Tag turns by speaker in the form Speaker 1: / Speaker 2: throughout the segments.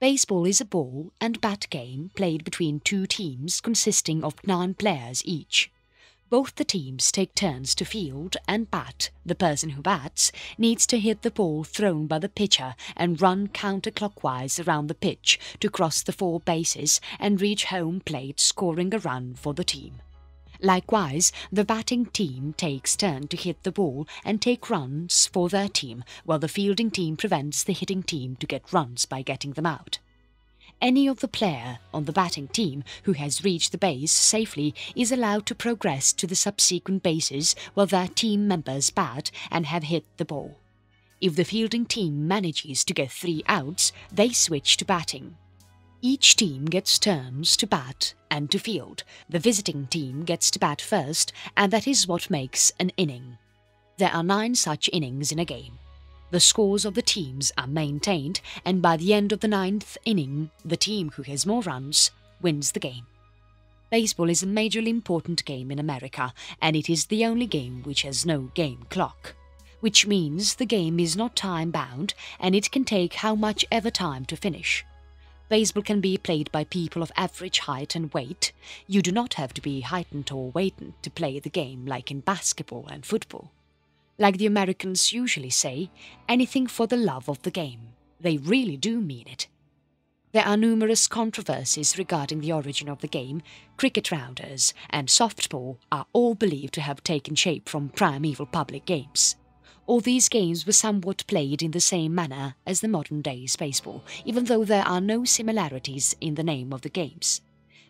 Speaker 1: Baseball is a ball and bat game played between two teams consisting of nine players each. Both the teams take turns to field and bat. The person who bats needs to hit the ball thrown by the pitcher and run counterclockwise around the pitch to cross the four bases and reach home plate scoring a run for the team. Likewise, the batting team takes turn to hit the ball and take runs for their team, while the fielding team prevents the hitting team to get runs by getting them out. Any of the player on the batting team who has reached the base safely is allowed to progress to the subsequent bases while their team members bat and have hit the ball. If the fielding team manages to get three outs, they switch to batting. Each team gets turns to bat and to field. The visiting team gets to bat first and that is what makes an inning. There are nine such innings in a game. The scores of the teams are maintained and by the end of the ninth inning, the team who has more runs wins the game. Baseball is a majorly important game in America and it is the only game which has no game clock. Which means the game is not time bound and it can take how much ever time to finish. Baseball can be played by people of average height and weight. You do not have to be heightened or weighted to play the game like in basketball and football. Like the Americans usually say, anything for the love of the game. They really do mean it. There are numerous controversies regarding the origin of the game. Cricket rounders and softball are all believed to have taken shape from primeval public games. All these games were somewhat played in the same manner as the modern day baseball, even though there are no similarities in the name of the games.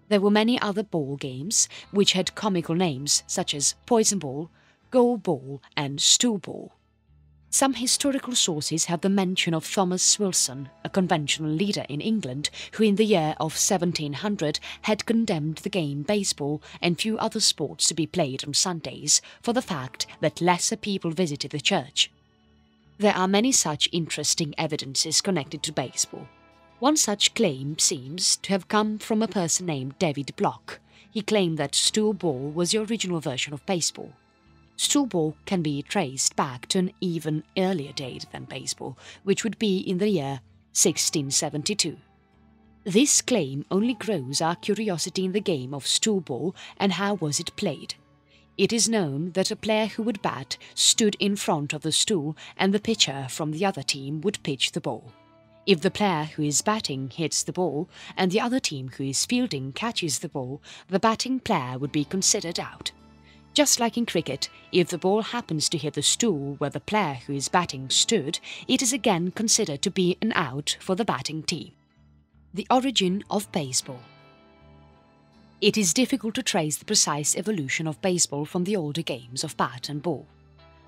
Speaker 1: There were many other ball games which had comical names such as poison ball, goal ball and stool ball. Some historical sources have the mention of Thomas Wilson, a conventional leader in England who in the year of 1700 had condemned the game baseball and few other sports to be played on Sundays for the fact that lesser people visited the church. There are many such interesting evidences connected to baseball. One such claim seems to have come from a person named David Block. He claimed that stool ball was the original version of baseball. Stool ball can be traced back to an even earlier date than baseball, which would be in the year 1672. This claim only grows our curiosity in the game of stool ball and how was it played. It is known that a player who would bat stood in front of the stool and the pitcher from the other team would pitch the ball. If the player who is batting hits the ball and the other team who is fielding catches the ball, the batting player would be considered out. Just like in cricket, if the ball happens to hit the stool where the player who is batting stood, it is again considered to be an out for the batting team. The origin of baseball It is difficult to trace the precise evolution of baseball from the older games of bat and ball.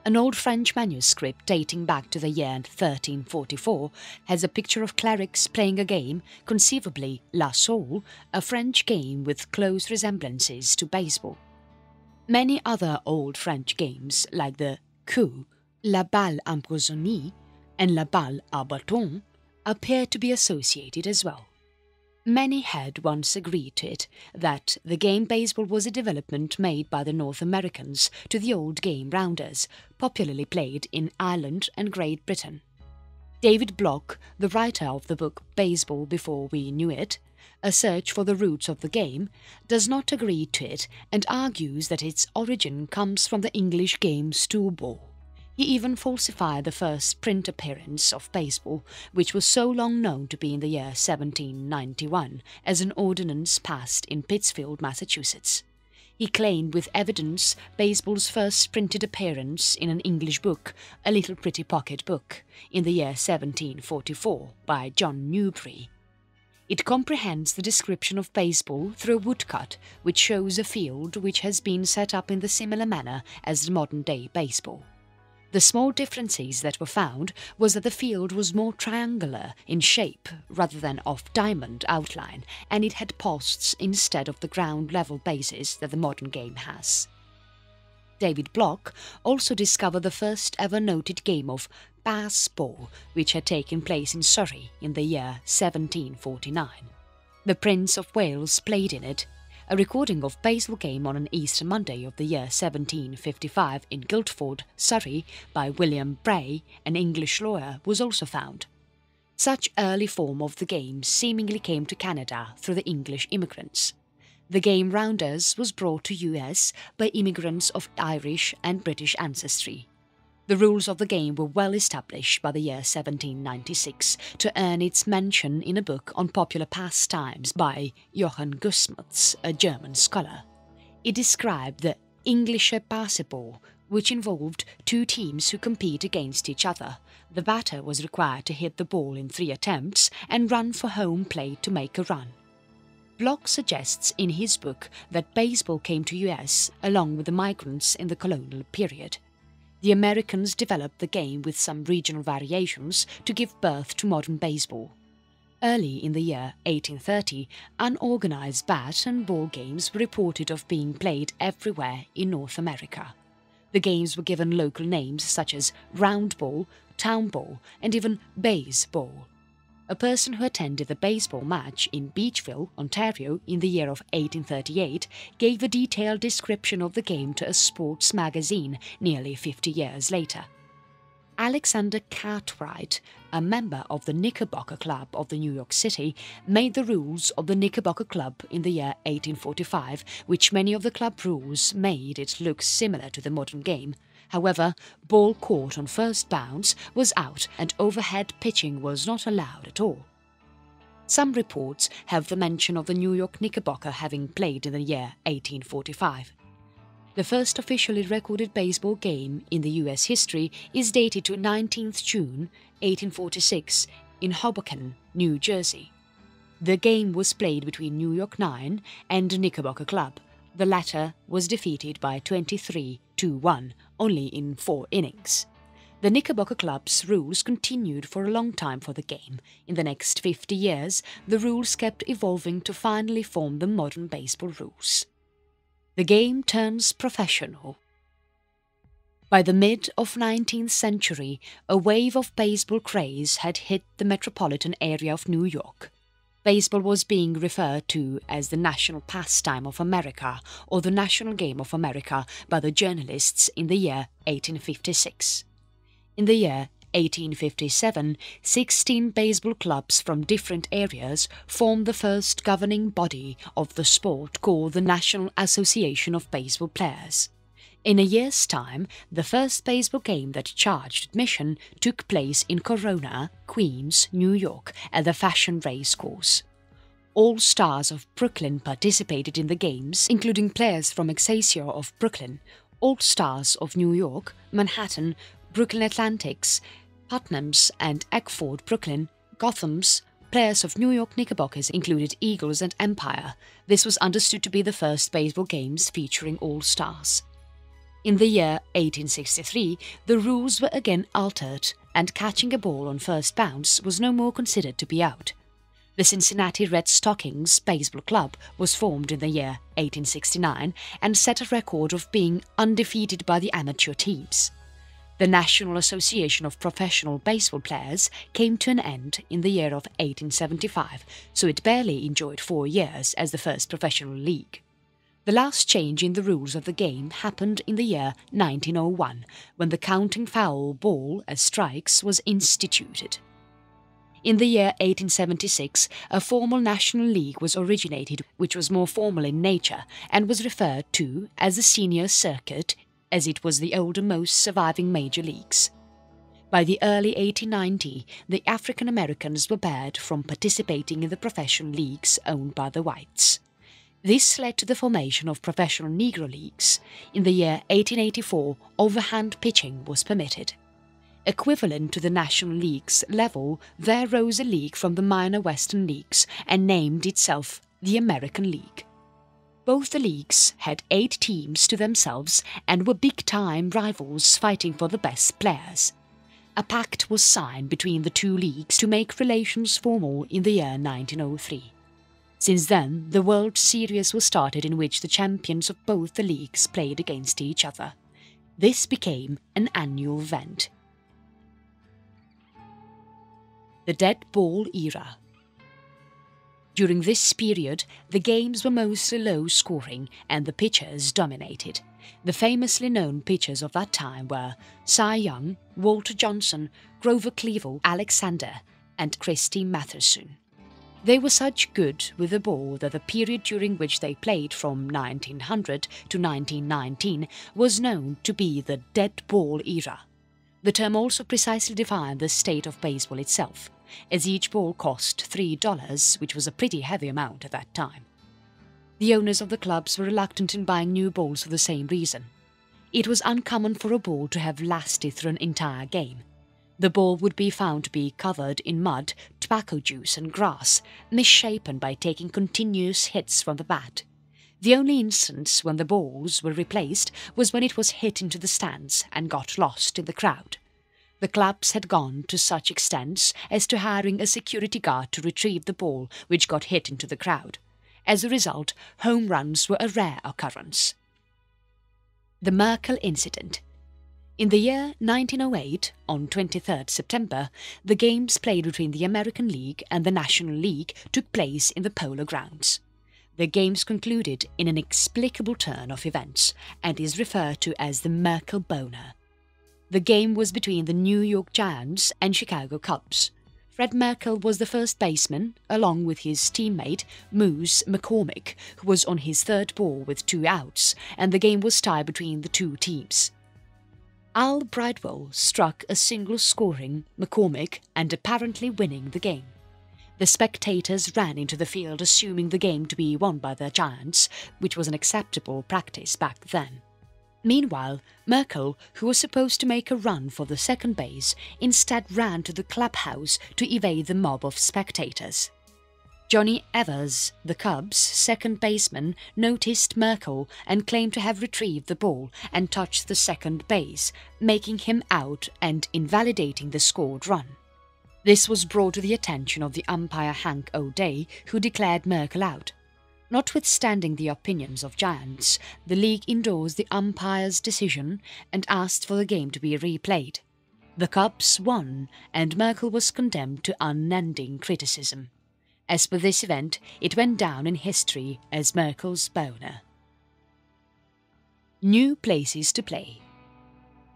Speaker 1: An old French manuscript dating back to the year 1344 has a picture of clerics playing a game, conceivably La Soule, a French game with close resemblances to baseball. Many other old French games like the coup, la balle empoisonnée and la balle à bâton appear to be associated as well. Many had once agreed to it that the game baseball was a development made by the North Americans to the old game rounders, popularly played in Ireland and Great Britain. David Block, the writer of the book Baseball Before We Knew It, a search for the roots of the game, does not agree to it and argues that its origin comes from the English game stool. He even falsified the first print appearance of baseball, which was so long known to be in the year 1791, as an ordinance passed in Pittsfield, Massachusetts. He claimed with evidence baseball's first printed appearance in an English book, A Little Pretty Pocket Book, in the year 1744 by John Newbery, it comprehends the description of baseball through a woodcut which shows a field which has been set up in the similar manner as modern-day baseball. The small differences that were found was that the field was more triangular in shape rather than of diamond outline and it had posts instead of the ground level bases that the modern game has. David Block also discovered the first ever noted game of baseball which had taken place in Surrey in the year 1749. The Prince of Wales played in it. A recording of baseball game on an Easter Monday of the year 1755 in Guildford, Surrey by William Bray, an English lawyer, was also found. Such early form of the game seemingly came to Canada through the English immigrants. The game Rounders was brought to US by immigrants of Irish and British ancestry. The rules of the game were well established by the year 1796 to earn its mention in a book on popular pastimes by Johann GutsMuths, a German scholar. It described the Englische Passeball, which involved two teams who compete against each other. The batter was required to hit the ball in three attempts and run for home plate to make a run. Block suggests in his book that baseball came to US along with the migrants in the colonial period. The Americans developed the game with some regional variations to give birth to modern baseball. Early in the year 1830, unorganized bat and ball games were reported of being played everywhere in North America. The games were given local names such as round ball, town ball and even baseball a person who attended the baseball match in Beachville, Ontario in the year of 1838 gave a detailed description of the game to a sports magazine nearly 50 years later. Alexander Cartwright, a member of the Knickerbocker Club of the New York City, made the rules of the Knickerbocker Club in the year 1845, which many of the club rules made it look similar to the modern game. However, ball caught on first bounce was out and overhead pitching was not allowed at all. Some reports have the mention of the New York Knickerbocker having played in the year 1845. The first officially recorded baseball game in the US history is dated to 19th June 1846 in Hoboken, New Jersey. The game was played between New York 9 and Knickerbocker Club. The latter was defeated by 23 2 1 only in four innings. The Knickerbocker Club's rules continued for a long time for the game. In the next 50 years, the rules kept evolving to finally form the modern baseball rules. The game turns professional. By the mid of 19th century, a wave of baseball craze had hit the metropolitan area of New York. Baseball was being referred to as the national pastime of America or the national game of America by the journalists in the year 1856. In the year 1857, 16 baseball clubs from different areas formed the first governing body of the sport called the National Association of Baseball Players. In a year's time, the first baseball game that charged admission took place in Corona, Queens, New York, at the Fashion Race Course. All stars of Brooklyn participated in the games, including players from Excelsior of Brooklyn, All Stars of New York, Manhattan, Brooklyn Atlantics, Putnam's and Eckford Brooklyn, Gotham's, players of New York Knickerbockers included Eagles and Empire. This was understood to be the first baseball games featuring all stars. In the year 1863, the rules were again altered, and catching a ball on first bounce was no more considered to be out. The Cincinnati Red Stockings Baseball Club was formed in the year 1869 and set a record of being undefeated by the amateur teams. The National Association of Professional Baseball Players came to an end in the year of 1875, so it barely enjoyed four years as the first professional league. The last change in the rules of the game happened in the year 1901, when the counting foul ball as strikes was instituted. In the year 1876, a formal national league was originated which was more formal in nature and was referred to as the senior circuit as it was the older-most surviving major leagues. By the early 1890, the African Americans were barred from participating in the professional leagues owned by the whites. This led to the formation of professional Negro leagues. In the year 1884, overhand pitching was permitted. Equivalent to the National League's level, there rose a league from the minor Western leagues and named itself the American League. Both the leagues had eight teams to themselves and were big-time rivals fighting for the best players. A pact was signed between the two leagues to make relations formal in the year 1903. Since then, the World Series was started in which the champions of both the leagues played against each other. This became an annual event. The Dead Ball Era During this period, the games were mostly low scoring and the pitchers dominated. The famously known pitchers of that time were Cy Young, Walter Johnson, Grover Cleveland, Alexander, and Christy Mathewson. They were such good with the ball that the period during which they played from 1900 to 1919 was known to be the dead ball era. The term also precisely defined the state of baseball itself, as each ball cost $3, which was a pretty heavy amount at that time. The owners of the clubs were reluctant in buying new balls for the same reason. It was uncommon for a ball to have lasted through an entire game. The ball would be found to be covered in mud, tobacco juice and grass, misshapen by taking continuous hits from the bat. The only instance when the balls were replaced was when it was hit into the stands and got lost in the crowd. The clubs had gone to such extents as to hiring a security guard to retrieve the ball which got hit into the crowd. As a result, home runs were a rare occurrence. The Merkle Incident in the year 1908, on 23rd September, the games played between the American League and the National League took place in the Polo Grounds. The games concluded in an explicable turn of events and is referred to as the Merkle Boner. The game was between the New York Giants and Chicago Cubs. Fred Merkle was the first baseman, along with his teammate Moose McCormick, who was on his third ball with two outs, and the game was tied between the two teams. Al Bridwell struck a single scoring McCormick and apparently winning the game. The spectators ran into the field assuming the game to be won by the Giants, which was an acceptable practice back then. Meanwhile, Merkle, who was supposed to make a run for the second base, instead ran to the clubhouse to evade the mob of spectators. Johnny Evers, the Cubs' second baseman, noticed Merkle and claimed to have retrieved the ball and touched the second base, making him out and invalidating the scored run. This was brought to the attention of the umpire Hank O'Day, who declared Merkle out. Notwithstanding the opinions of Giants, the league endorsed the umpire's decision and asked for the game to be replayed. The Cubs won, and Merkle was condemned to unending criticism. As for this event, it went down in history as Merkle's boner. New places to play.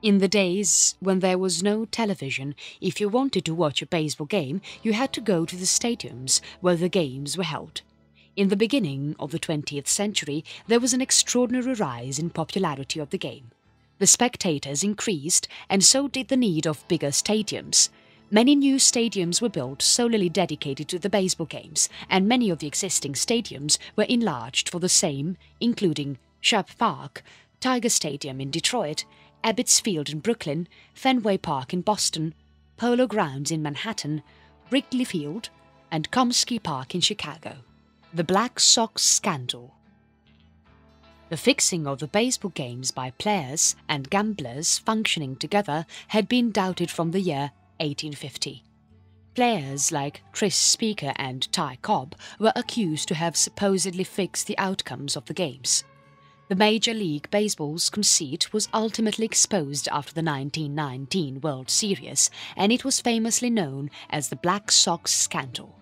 Speaker 1: In the days when there was no television, if you wanted to watch a baseball game, you had to go to the stadiums where the games were held. In the beginning of the 20th century, there was an extraordinary rise in popularity of the game. The spectators increased, and so did the need of bigger stadiums. Many new stadiums were built solely dedicated to the baseball games, and many of the existing stadiums were enlarged for the same, including Sharp Park, Tiger Stadium in Detroit, Ebbets Field in Brooklyn, Fenway Park in Boston, Polo Grounds in Manhattan, Wrigley Field, and Comiskey Park in Chicago. The Black Sox Scandal the fixing of the baseball games by players and gamblers functioning together had been doubted from the year 1850. Players like Tris Speaker and Ty Cobb were accused to have supposedly fixed the outcomes of the games. The Major League Baseball's conceit was ultimately exposed after the 1919 World Series, and it was famously known as the Black Sox Scandal.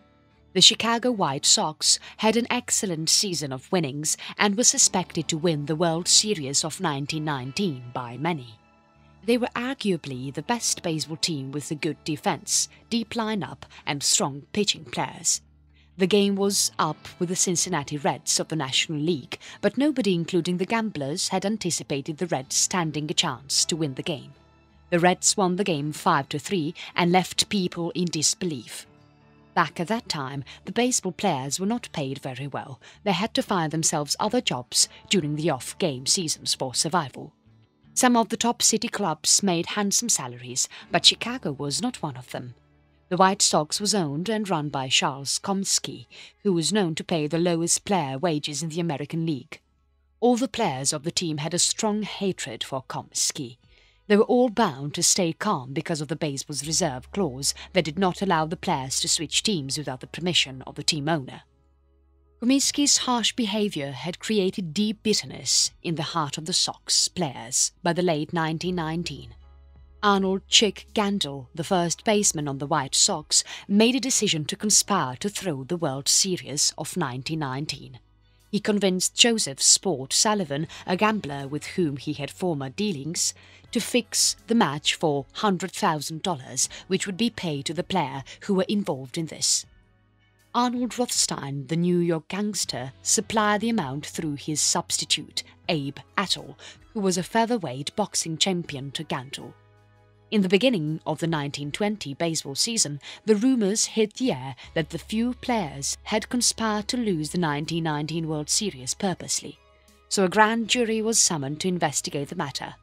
Speaker 1: The Chicago White Sox had an excellent season of winnings and were suspected to win the World Series of 1919 by many. They were arguably the best baseball team with a good defense, deep lineup, and strong pitching players. The game was up with the Cincinnati Reds of the National League, but nobody, including the gamblers, had anticipated the Reds standing a chance to win the game. The Reds won the game 5 to 3 and left people in disbelief. Back at that time, the baseball players were not paid very well. They had to find themselves other jobs during the off game seasons for survival. Some of the top city clubs made handsome salaries, but Chicago was not one of them. The White Sox was owned and run by Charles Comiskey, who was known to pay the lowest player wages in the American League. All the players of the team had a strong hatred for Comiskey. They were all bound to stay calm because of the baseball's reserve clause that did not allow the players to switch teams without the permission of the team owner. Comiskey's harsh behaviour had created deep bitterness in the heart of the Sox players by the late 1919. Arnold Chick Gandil, the first baseman on the White Sox, made a decision to conspire to throw the World Series of 1919. He convinced Joseph Sport Sullivan, a gambler with whom he had former dealings, to fix the match for $100,000, which would be paid to the player who were involved in this. Arnold Rothstein, the New York gangster, supplied the amount through his substitute, Abe Attell, who was a featherweight boxing champion to Gandil. In the beginning of the 1920 baseball season, the rumours hit the air that the few players had conspired to lose the 1919 World Series purposely. So a grand jury was summoned to investigate the matter.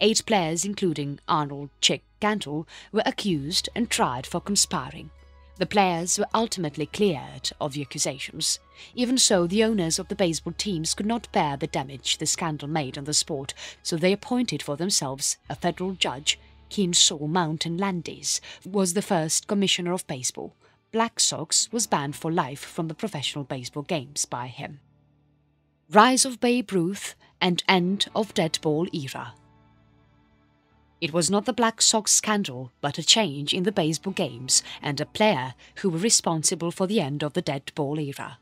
Speaker 1: Eight players, including Arnold Chick Gandil, were accused and tried for conspiring. The players were ultimately cleared of the accusations. Even so, the owners of the baseball teams could not bear the damage the scandal made on the sport, so they appointed for themselves a federal judge Kennesaw Mountain Landis was the first commissioner of baseball. Black Sox was banned for life from the professional baseball games by him. Rise of Babe Ruth and End of Dead Ball Era It was not the Black Sox scandal, but a change in the baseball games and a player who were responsible for the end of the dead ball era.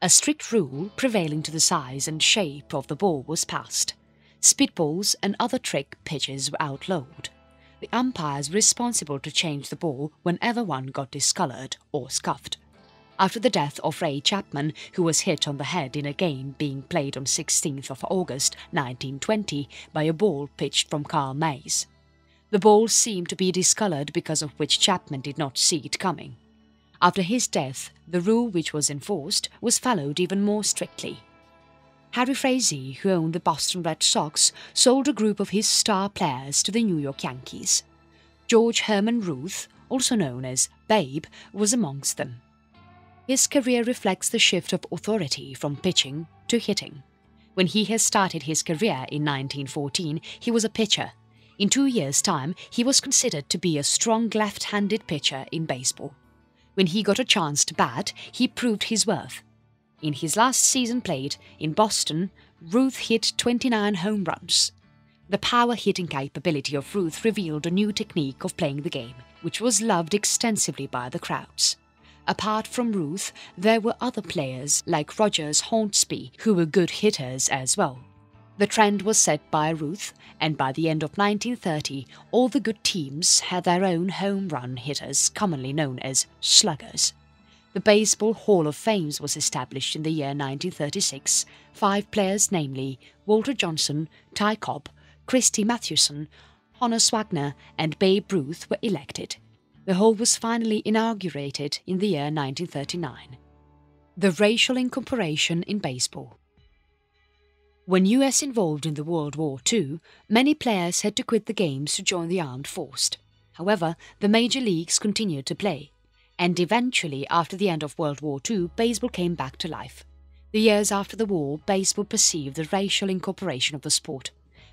Speaker 1: A strict rule prevailing to the size and shape of the ball was passed. Spitballs and other trick pitches were outlawed the umpires were responsible to change the ball whenever one got discoloured or scuffed. After the death of Ray Chapman, who was hit on the head in a game being played on 16th of August 1920 by a ball pitched from Carl Mays. The ball seemed to be discoloured because of which Chapman did not see it coming. After his death, the rule which was enforced was followed even more strictly. Harry Frazee, who owned the Boston Red Sox, sold a group of his star players to the New York Yankees. George Herman Ruth, also known as Babe, was amongst them. His career reflects the shift of authority from pitching to hitting. When he had started his career in 1914, he was a pitcher. In two years' time, he was considered to be a strong left-handed pitcher in baseball. When he got a chance to bat, he proved his worth. In his last season played in Boston, Ruth hit 29 home runs. The power hitting capability of Ruth revealed a new technique of playing the game, which was loved extensively by the crowds. Apart from Ruth, there were other players like Rogers Hornsby who were good hitters as well. The trend was set by Ruth, and by the end of 1930, all the good teams had their own home run hitters, commonly known as sluggers. The Baseball Hall of Fame was established in the year 1936. Five players, namely Walter Johnson, Ty Cobb, Christy Mathewson, Honus Wagner and Babe Ruth were elected. The hall was finally inaugurated in the year 1939. The racial incorporation in baseball. When US involved in the World War II, many players had to quit the games to join the armed force. However, the major leagues continued to play and eventually, after the end of World War II, baseball came back to life. The years after the war, baseball perceived the racial incorporation of the sport.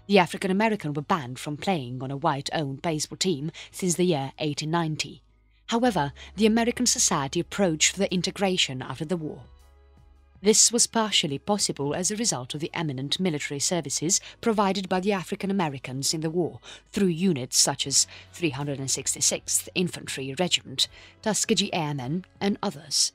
Speaker 1: The African American were banned from playing on a white-owned baseball team since the year 1890. However, the American society approached the integration after the war. This was partially possible as a result of the eminent military services provided by the African Americans in the war through units such as 366th Infantry Regiment, Tuskegee Airmen and others.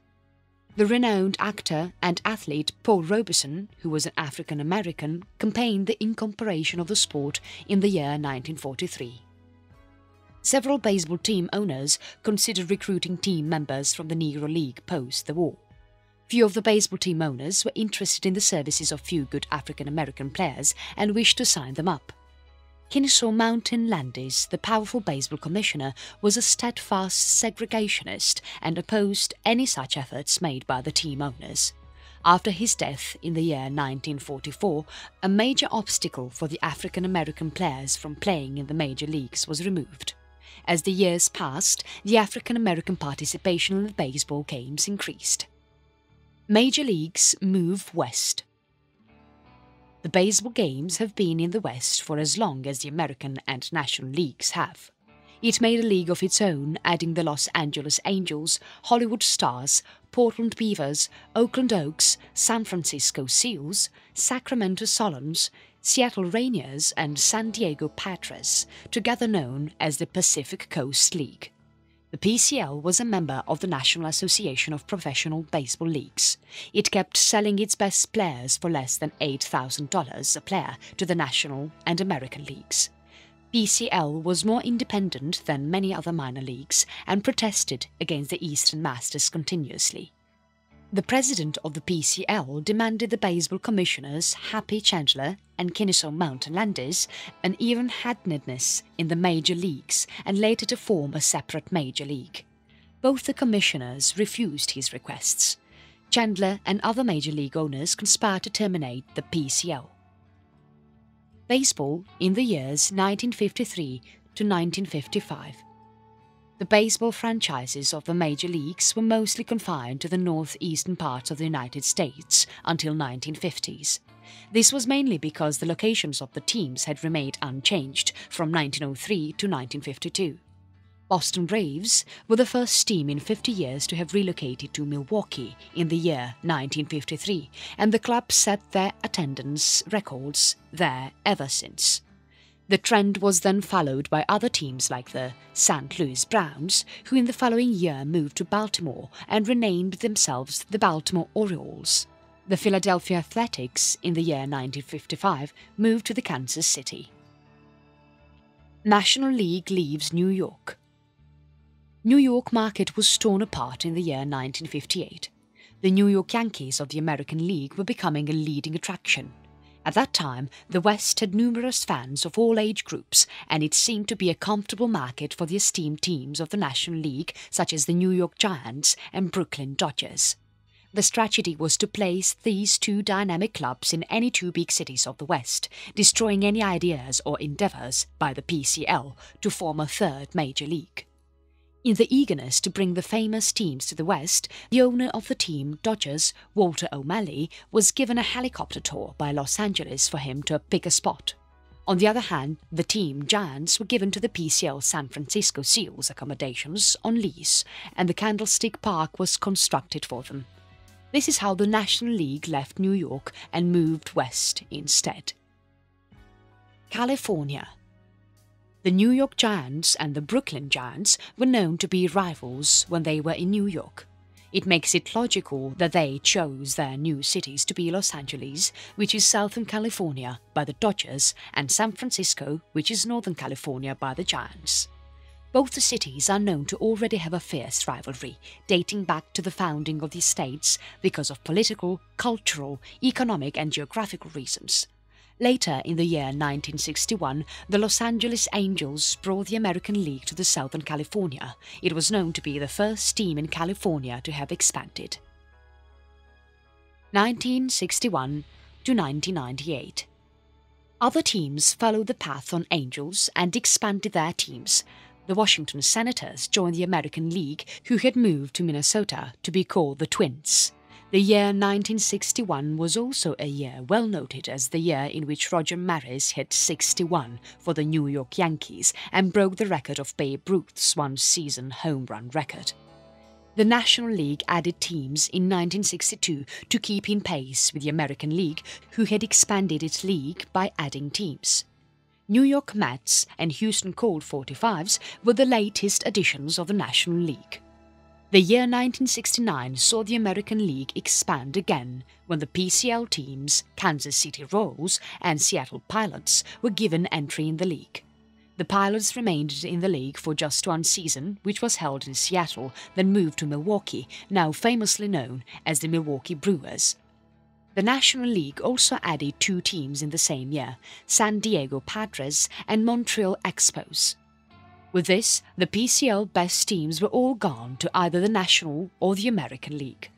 Speaker 1: The renowned actor and athlete Paul Robeson, who was an African American, campaigned the incorporation of the sport in the year 1943. Several baseball team owners considered recruiting team members from the Negro League post the war. Few of the baseball team owners were interested in the services of few good African American players and wished to sign them up. Kennesaw Mountain Landis, the powerful baseball commissioner, was a steadfast segregationist and opposed any such efforts made by the team owners. After his death in the year 1944, a major obstacle for the African American players from playing in the major leagues was removed. As the years passed, the African American participation in the baseball games increased. Major leagues move west. The baseball games have been in the West for as long as the American and National Leagues have. It made a league of its own, adding the Los Angeles Angels, Hollywood Stars, Portland Beavers, Oakland Oaks, San Francisco Seals, Sacramento Solons, Seattle Rainiers and San Diego Padres, together known as the Pacific Coast League. The PCL was a member of the National Association of Professional Baseball Leagues. It kept selling its best players for less than $8,000 a player to the National and American leagues. PCL was more independent than many other minor leagues and protested against the Eastern Masters continuously. The president of the PCL demanded the baseball commissioners Happy Chandler and Kennesaw Mountain Landis an even-handedness in the major leagues and later to form a separate major league. Both the commissioners refused his requests. Chandler and other major league owners conspired to terminate the PCL. Baseball in the years 1953 to 1955 the baseball franchises of the major leagues were mostly confined to the northeastern parts of the United States until 1950s. This was mainly because the locations of the teams had remained unchanged from 1903 to 1952. Boston Braves were the first team in 50 years to have relocated to Milwaukee in the year 1953 and the club set their attendance records there ever since. The trend was then followed by other teams like the St. Louis Browns, who in the following year moved to Baltimore and renamed themselves the Baltimore Orioles. The Philadelphia Athletics, in the year 1955, moved to the Kansas City. National League leaves New York. New York market was torn apart in the year 1958. The New York Yankees of the American League were becoming a leading attraction. At that time, the West had numerous fans of all age groups, and it seemed to be a comfortable market for the esteemed teams of the National League, such as the New York Giants and Brooklyn Dodgers. The strategy was to place these two dynamic clubs in any two big cities of the West, destroying any ideas or endeavours by the PCL to form a third major league. In the eagerness to bring the famous teams to the West, the owner of the team, Dodgers, Walter O'Malley, was given a helicopter tour by Los Angeles for him to pick a spot. On the other hand, the team, Giants, were given to the PCL San Francisco Seals accommodations on lease, and the Candlestick Park was constructed for them. This is how the National League left New York and moved west instead. California the New York Giants and the Brooklyn Giants were known to be rivals when they were in New York. It makes it logical that they chose their new cities to be Los Angeles, which is Southern California, by the Dodgers, and San Francisco, which is Northern California, by the Giants. Both the cities are known to already have a fierce rivalry, dating back to the founding of the states because of political, cultural, economic and geographical reasons. Later in the year 1961, the Los Angeles Angels brought the American League to the Southern California. It was known to be the first team in California to have expanded. 1961 to 1998 Other teams followed the path on Angels and expanded their teams. The Washington Senators joined the American League, who had moved to Minnesota to be called the Twins. The year 1961 was also a year well noted as the year in which Roger Maris hit 61 for the New York Yankees and broke the record of Babe Ruth's one-season home run record. The National League added teams in 1962 to keep in pace with the American League, who had expanded its league by adding teams. New York Mets and Houston Colt 45s were the latest additions of the National League. The year 1969 saw the American League expand again when the PCL teams Kansas City Royals and Seattle Pilots were given entry in the league. The Pilots remained in the league for just one season, which was held in Seattle, then moved to Milwaukee, now famously known as the Milwaukee Brewers. The National League also added two teams in the same year, San Diego Padres and Montreal Expos. With this, the PCL best teams were all gone to either the National or the American League.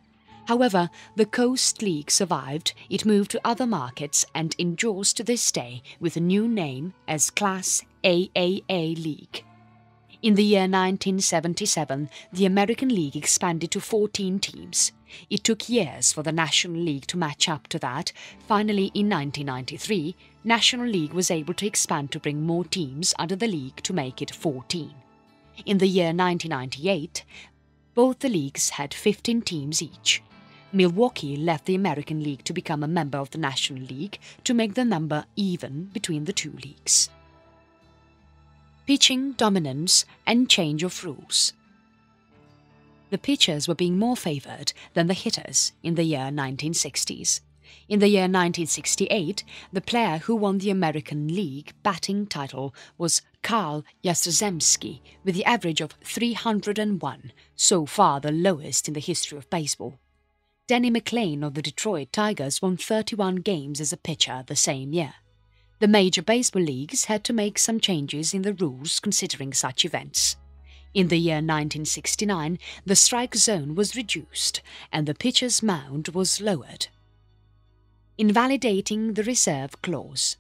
Speaker 1: However, the Coast League survived, it moved to other markets and endures to this day with a new name as Class AAA League. In the year 1977, the American League expanded to 14 teams. It took years for the National League to match up to that. Finally, in 1993, National League was able to expand to bring more teams under the league to make it 14. In the year 1998, both the leagues had 15 teams each. Milwaukee left the American League to become a member of the National League to make the number even between the two leagues pitching dominance and change of rules. The pitchers were being more favoured than the hitters in the year 1960s. In the year 1968, the player who won the American League batting title was Carl Yastrzemski with the average of 301, so far the lowest in the history of baseball. Denny McLain of the Detroit Tigers won 31 games as a pitcher the same year. The major baseball leagues had to make some changes in the rules considering such events. In the year 1969, the strike zone was reduced and the pitcher's mound was lowered. Invalidating the reserve clause.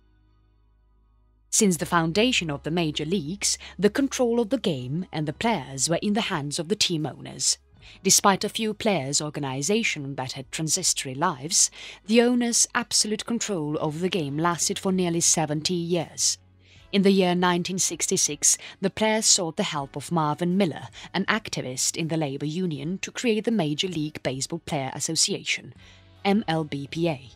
Speaker 1: Since the foundation of the major leagues, the control of the game and the players were in the hands of the team owners. Despite a few players' organization that had transitory lives, the owners' absolute control over the game lasted for nearly 70 years. In the year 1966, the players sought the help of Marvin Miller, an activist in the labor union, to create the Major League Baseball Player Association, MLBPA.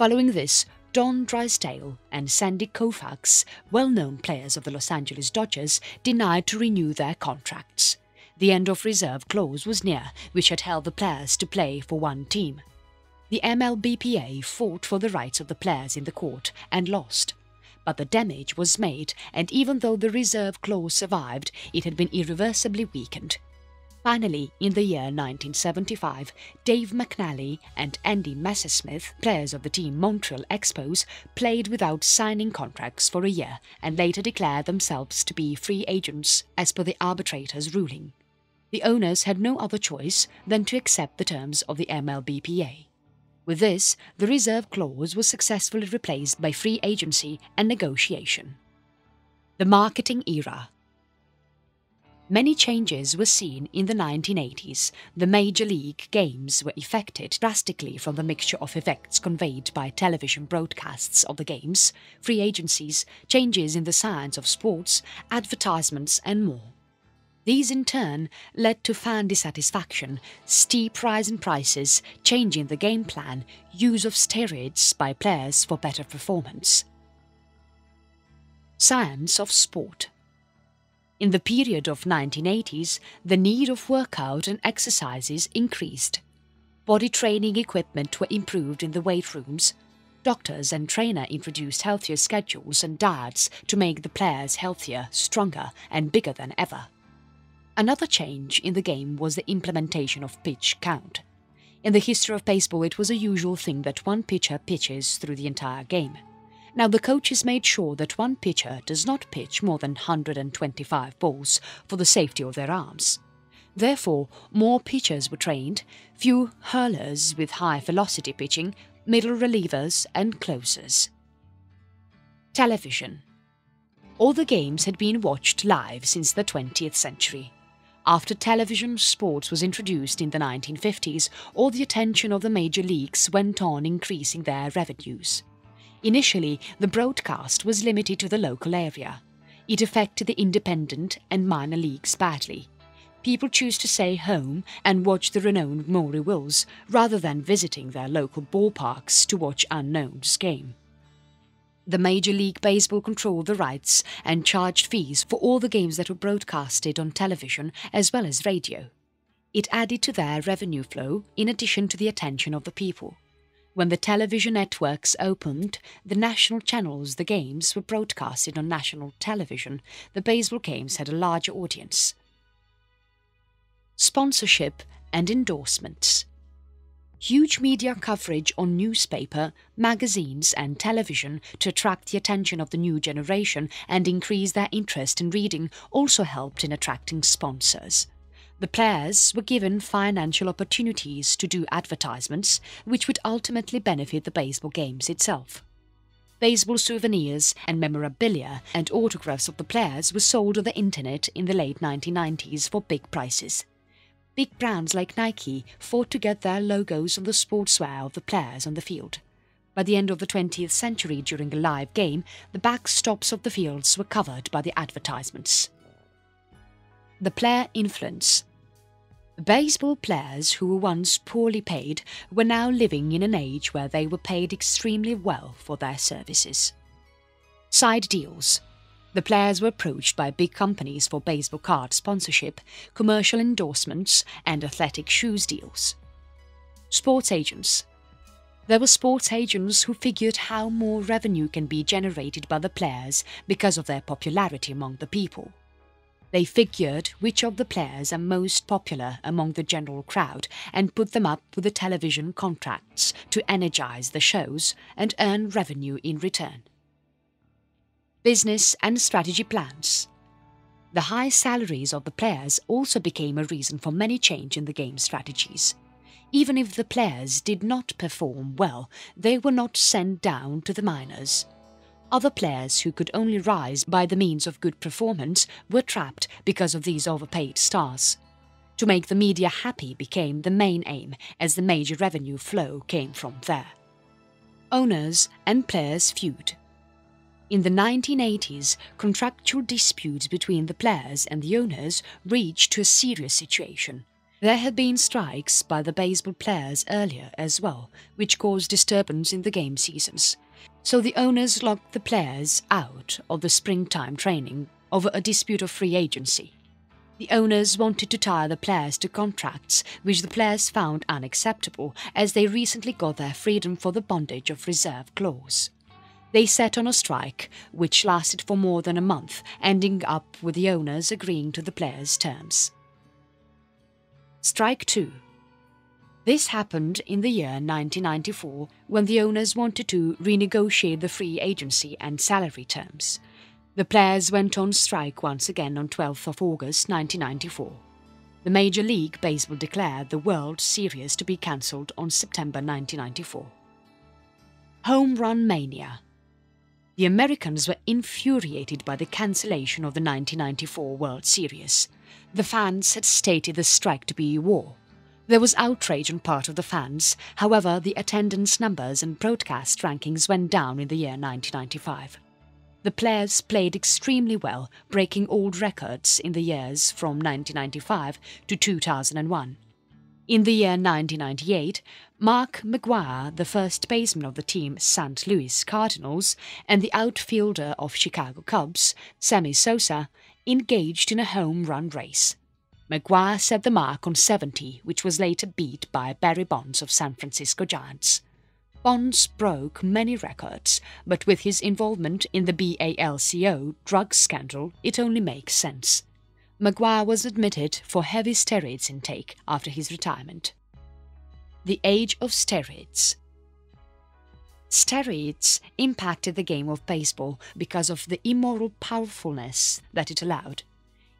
Speaker 1: Following this, Don Drysdale and Sandy Koufax, well-known players of the Los Angeles Dodgers, denied to renew their contracts. The end of reserve clause was near, which had held the players to play for one team. The MLBPA fought for the rights of the players in the court and lost. But the damage was made and even though the reserve clause survived, it had been irreversibly weakened. Finally, in the year 1975, Dave McNally and Andy Messersmith, players of the team Montreal Expos, played without signing contracts for a year and later declared themselves to be free agents as per the arbitrator's ruling. The owners had no other choice than to accept the terms of the MLBPA. With this, the reserve clause was successfully replaced by free agency and negotiation. The marketing era Many changes were seen in the 1980s. The Major League games were affected drastically from the mixture of effects conveyed by television broadcasts of the games, free agencies, changes in the science of sports, advertisements and more. These in turn led to fan dissatisfaction, steep rise in prices, changing the game plan, use of steroids by players for better performance. Science of Sport In the period of 1980s, the need of workout and exercises increased. Body training equipment were improved in the weight rooms. Doctors and trainer introduced healthier schedules and diets to make the players healthier, stronger and bigger than ever. Another change in the game was the implementation of pitch count. In the history of baseball it was a usual thing that one pitcher pitches through the entire game. Now the coaches made sure that one pitcher does not pitch more than 125 balls for the safety of their arms. Therefore, more pitchers were trained, few hurlers with high velocity pitching, middle relievers and closers. Television All the games had been watched live since the 20th century. After television sports was introduced in the 1950s, all the attention of the major leagues went on increasing their revenues. Initially, the broadcast was limited to the local area. It affected the independent and minor leagues badly. People choose to stay home and watch the renowned Maury Wills rather than visiting their local ballparks to watch unknown's game. The Major League Baseball controlled the rights and charged fees for all the games that were broadcasted on television as well as radio. It added to their revenue flow in addition to the attention of the people. When the television networks opened, the national channels the games were broadcasted on national television, the baseball games had a large audience. Sponsorship and endorsements Huge media coverage on newspaper, magazines and television to attract the attention of the new generation and increase their interest in reading also helped in attracting sponsors. The players were given financial opportunities to do advertisements, which would ultimately benefit the baseball games itself. Baseball souvenirs and memorabilia and autographs of the players were sold on the internet in the late 1990s for big prices. Big brands like Nike fought to get their logos on the sportswear of the players on the field. By the end of the 20th century during a live game, the backstops of the fields were covered by the advertisements. The player influence Baseball players who were once poorly paid were now living in an age where they were paid extremely well for their services. Side deals The players were approached by big companies for baseball card sponsorship, commercial endorsements, and athletic shoes deals. Sports agents. There were sports agents who figured how more revenue can be generated by the players because of their popularity among the people. They figured which of the players are most popular among the general crowd and put them up with the television contracts to energize the shows and earn revenue in return. Business and strategy plans. The high salaries of the players also became a reason for many change in the game strategies. Even if the players did not perform well, they were not sent down to the minors. Other players who could only rise by the means of good performance were trapped because of these overpaid stars. To make the media happy became the main aim as the major revenue flow came from there. Owners and players feud. In the 1980s, contractual disputes between the players and the owners reached to a serious situation. There had been strikes by the baseball players earlier as well, which caused disturbance in the game seasons. So the owners locked the players out of the springtime training over a dispute of free agency. The owners wanted to tie the players to contracts which the players found unacceptable as they recently got their freedom for the bondage of reserve clause. They set on a strike, which lasted for more than a month, ending up with the owners agreeing to the players' terms. Strike 2 This happened in the year 1994 when the owners wanted to renegotiate the free agency and salary terms. The players went on strike once again on 12th of August 1994. The Major League Baseball declared the World Series to be cancelled on September 1994. Home Run Mania The Americans were infuriated by the cancellation of the 1994 World Series. The fans had stated the strike to be war. There was outrage on part of the fans, however the attendance numbers and broadcast rankings went down in the year 1995. The players played extremely well, breaking old records in the years from 1995 to 2001. In the year 1998, Mark McGwire, the first baseman of the team St. Louis Cardinals, and the outfielder of Chicago Cubs, Sammy Sosa, engaged in a home run race. McGwire set the mark on 70, which was later beat by Barry Bonds of San Francisco Giants. Bonds broke many records, but with his involvement in the BALCO drug scandal, it only makes sense. McGwire was admitted for heavy steroids intake after his retirement. The Age of Steroids Steroids impacted the game of baseball because of the immoral powerfulness that it allowed.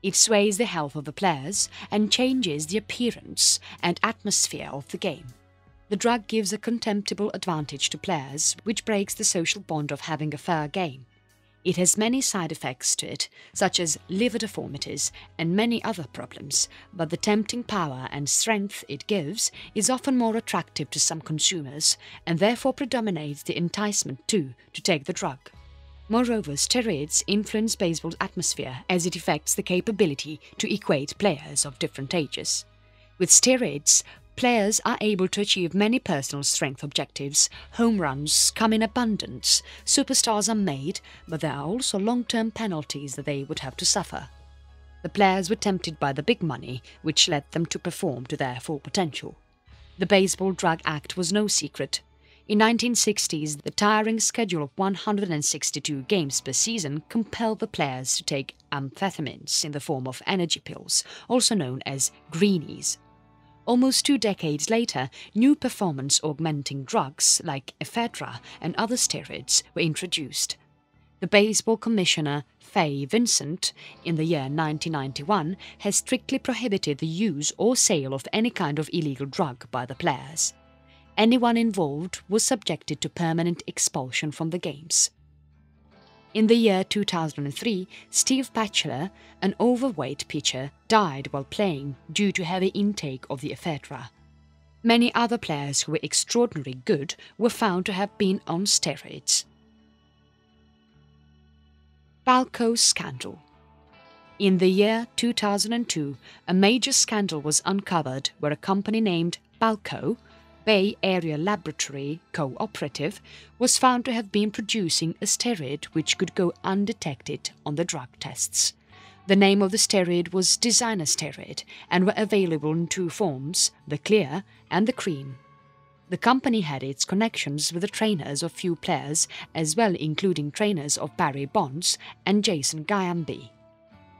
Speaker 1: It sways the health of the players and changes the appearance and atmosphere of the game. The drug gives a contemptible advantage to players, which breaks the social bond of having a fair game. It has many side effects to it, such as liver deformities and many other problems, but the tempting power and strength it gives is often more attractive to some consumers and therefore predominates the enticement too to take the drug. Moreover, steroids influence baseball's atmosphere as it affects the capability to equate players of different ages. With steroids, Players are able to achieve many personal strength objectives. Home runs come in abundance. Superstars are made, but there are also long-term penalties that they would have to suffer. The players were tempted by the big money, which led them to perform to their full potential. The Baseball Drug Act was no secret. In 1960s, the tiring schedule of 162 games per season compelled the players to take amphetamines in the form of energy pills, also known as greenies. Almost two decades later, new performance-augmenting drugs like ephedra and other steroids were introduced. The baseball commissioner, Fay Vincent, in the year 1991 has strictly prohibited the use or sale of any kind of illegal drug by the players. Anyone involved was subjected to permanent expulsion from the games. In the year 2003, Steve Bechler, an overweight pitcher, died while playing due to heavy intake of the ephedra. Many other players who were extraordinarily good were found to have been on steroids. Balco Scandal In the year 2002, a major scandal was uncovered where a company named Balco, Bay Area Laboratory Cooperative was found to have been producing a steroid which could go undetected on the drug tests. The name of the steroid was designer steroid and were available in two forms, the clear and the cream. The company had its connections with the trainers of few players as well including trainers of Barry Bonds and Jason Giambi.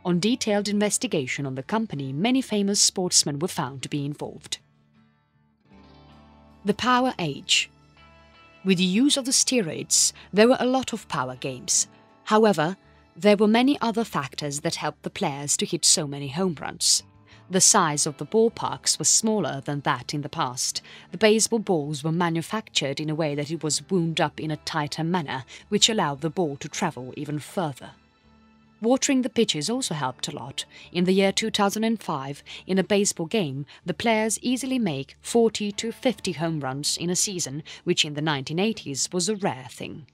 Speaker 1: On detailed investigation on the company, many famous sportsmen were found to be involved. The Power Age With the use of the steroids, there were a lot of power games. However, there were many other factors that helped the players to hit so many home runs. The size of the ballparks was smaller than that in the past. The baseball balls were manufactured in a way that it was wound up in a tighter manner, which allowed the ball to travel even further. Watering the pitches also helped a lot. In the year 2005, in a baseball game, the players easily make 40 to 50 home runs in a season, which in the 1980s was a rare thing.